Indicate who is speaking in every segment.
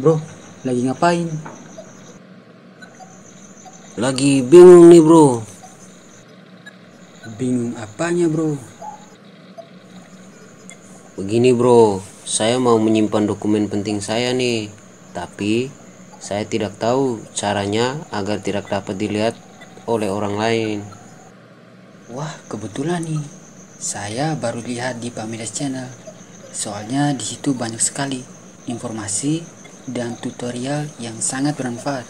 Speaker 1: Bro, lagi ngapain?
Speaker 2: Lagi bingung nih bro.
Speaker 1: Bingung apanya bro?
Speaker 2: Begini bro, saya mau menyimpan dokumen penting saya nih. Tapi saya tidak tahu caranya agar tidak dapat dilihat oleh orang lain.
Speaker 1: Wah, kebetulan nih. Saya baru lihat di Pamedas Channel. Soalnya di situ banyak sekali informasi dan tutorial yang sangat bermanfaat.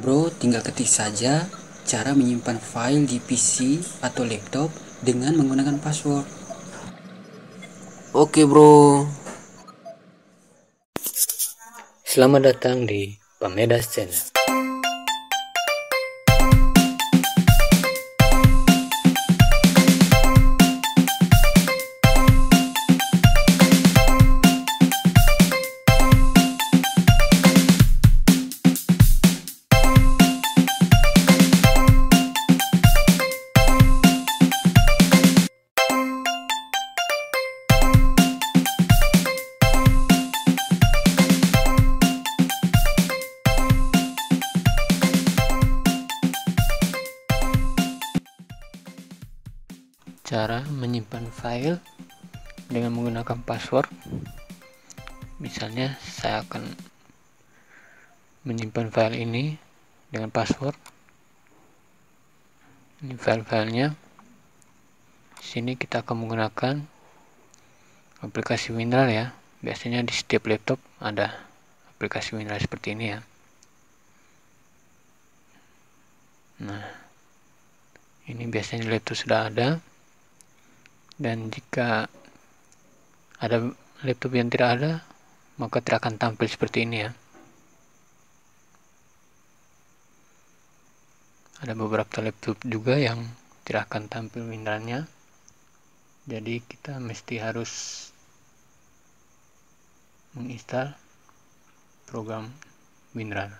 Speaker 1: Bro, tinggal ketik saja cara menyimpan file di PC atau laptop dengan menggunakan password.
Speaker 2: Oke bro.
Speaker 3: Selamat datang di Pamedas Channel. Cara menyimpan file dengan menggunakan password. Misalnya saya akan menyimpan file ini dengan password. Ini file-filenya. Sini kita akan menggunakan aplikasi mineral ya. Biasanya di setiap laptop ada aplikasi mineral seperti ini ya. Nah ini biasanya laptop sudah ada dan jika ada laptop yang tidak ada maka tidak akan tampil seperti ini ya. Ada beberapa laptop juga yang tidak akan tampil windarnya jadi kita mesti harus menginstal program WinRAR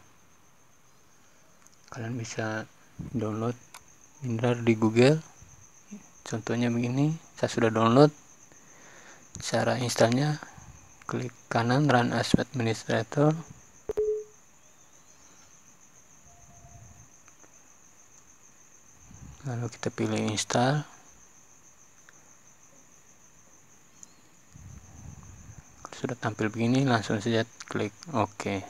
Speaker 3: kalian bisa download WinRAR di Google contohnya begini saya sudah download cara installnya klik kanan run as administrator. Lalu kita pilih install. Sudah tampil begini langsung saja klik OK.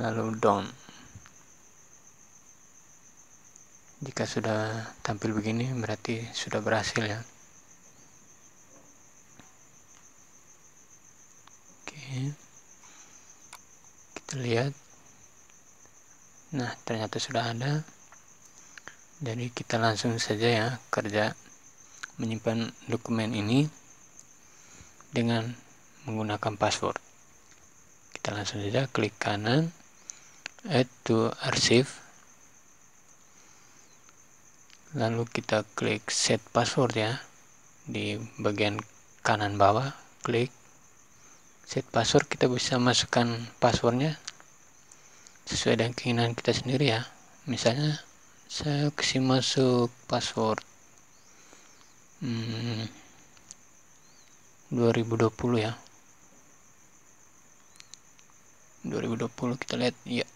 Speaker 3: Lalu down jika sudah tampil begini berarti sudah berhasil ya? Oke. Kita lihat. Nah ternyata sudah ada. Jadi kita langsung saja ya kerja menyimpan dokumen ini dengan menggunakan password. Kita langsung saja klik kanan add to archive lalu kita klik set password ya. Di bagian kanan bawah klik set password. Kita bisa masukkan passwordnya sesuai dengan keinginan kita sendiri ya. Misalnya saya kasih masuk password hmm, 2020 ya. 2020 kita lihat ya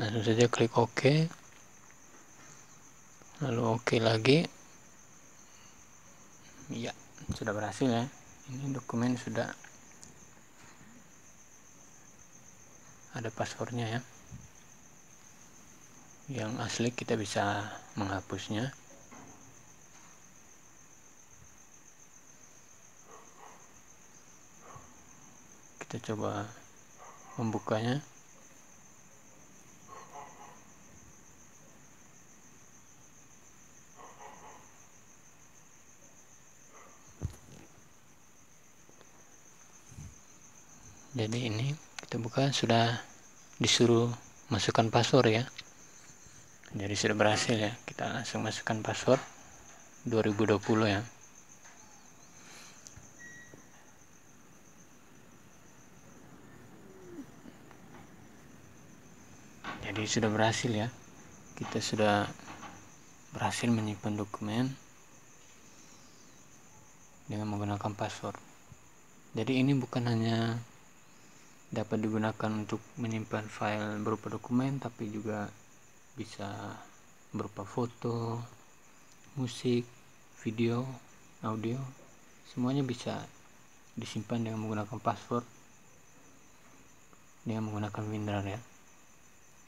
Speaker 3: langsung saja klik OK. Lalu OK lagi. Ya sudah berhasil ya. Ini dokumen sudah ada passwordnya ya. Yang asli kita bisa menghapusnya. Kita coba membukanya jadi ini kita buka sudah disuruh masukkan password ya. Jadi sudah berhasil ya kita langsung masukkan password 2020 ya. Jadi sudah berhasil ya kita sudah berhasil menyimpan dokumen dengan menggunakan password. Jadi ini bukan hanya dapat digunakan untuk menyimpan file berupa dokumen tapi juga bisa berupa foto musik video audio semuanya bisa disimpan dengan menggunakan password dengan menggunakan WinRAR ya.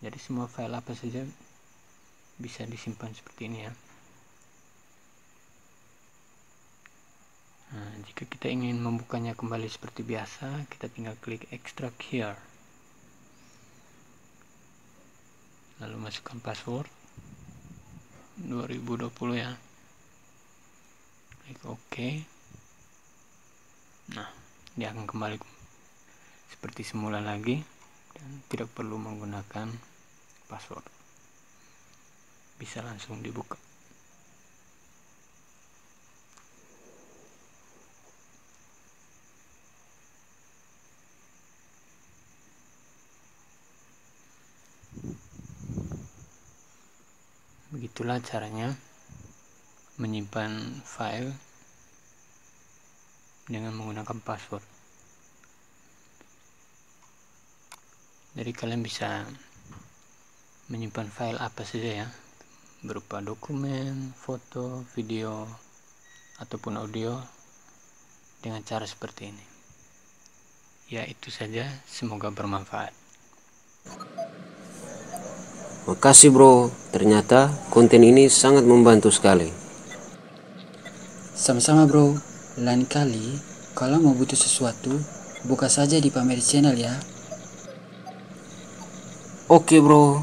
Speaker 3: Jadi semua file apa saja bisa disimpan seperti ini ya nah jika kita ingin membukanya kembali seperti biasa kita tinggal klik extract here. Lalu masukkan password. 2020 ya. Klik OK. Nah dia akan kembali seperti semula lagi dan tidak perlu menggunakan password. Bisa langsung dibuka begitulah caranya menyimpan file dengan menggunakan password. Jadi kalian bisa menyimpan file apa saja ya. Berupa dokumen, foto, video ataupun audio dengan cara seperti ini. Ya itu saja. Semoga bermanfaat
Speaker 2: Makasih bro, ternyata konten ini sangat membantu sekali.
Speaker 1: Sama-sama bro, lain kali kalau mau butuh sesuatu, buka saja di pamer channel ya.
Speaker 2: Oke bro,